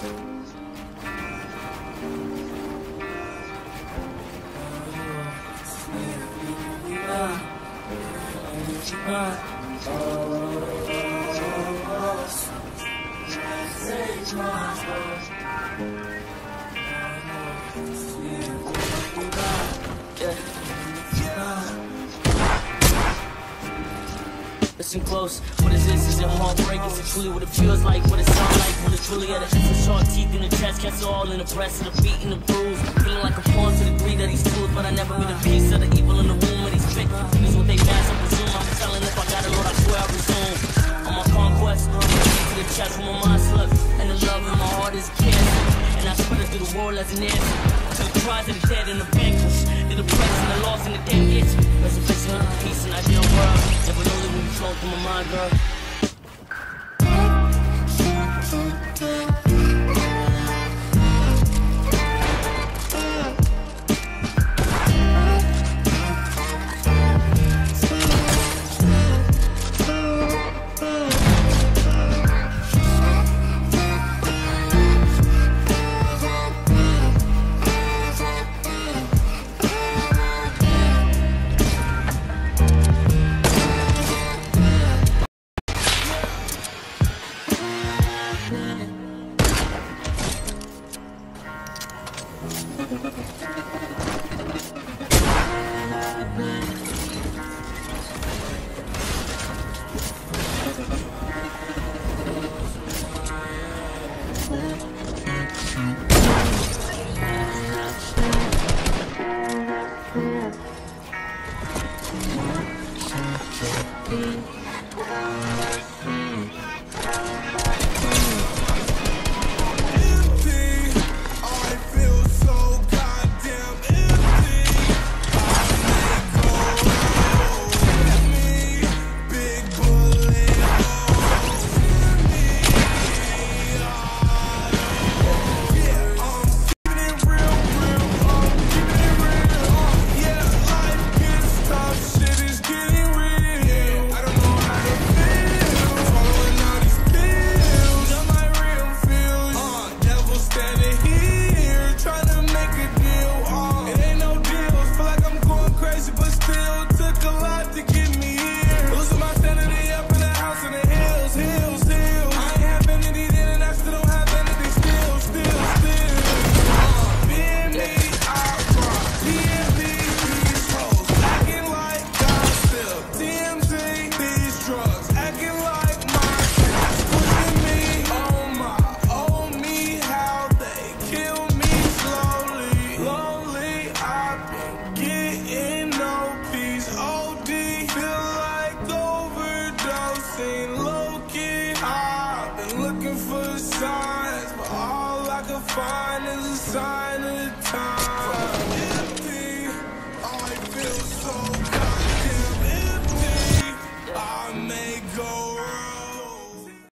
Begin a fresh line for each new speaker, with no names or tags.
Yeah. Listen close, what is this? Is it heartbreak? Is it truly what it feels like? What it sounds like? What it truly at a sharp teeth in the chest, cast all in the breast, and the beat and the bruise. Feeling like a pawn to the greed of these tools, but I never been a piece of the evil in the womb of these fit. These what they mass, I presume. I'm telling if I got it, Lord, I swear I resume. On my conquest, to the chest where my mind slipped, and the love in my heart is cancer. And I spread it through the world as an answer. To the cries of the dead and the to the press and the lost and the dead of the peace and ideal world. Never know that when you flow through my mind, girl.
I find is a sign of the time.